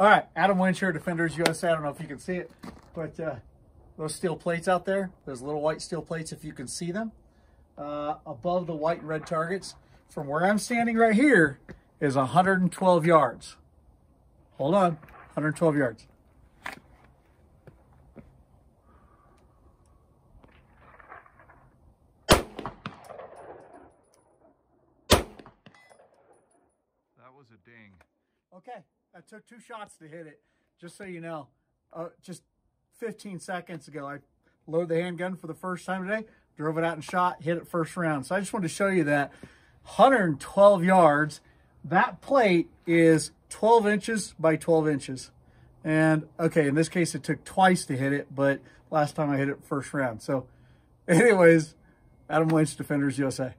All right, Adam Winch Defenders USA. I don't know if you can see it, but uh, those steel plates out there, those little white steel plates, if you can see them, uh, above the white and red targets, from where I'm standing right here, is 112 yards. Hold on, 112 yards. That was a ding. Okay, I took two shots to hit it, just so you know. Uh, just 15 seconds ago, I loaded the handgun for the first time today, drove it out and shot, hit it first round. So I just wanted to show you that 112 yards. That plate is 12 inches by 12 inches. And okay, in this case, it took twice to hit it, but last time I hit it first round. So anyways, Adam Winch, Defenders USA.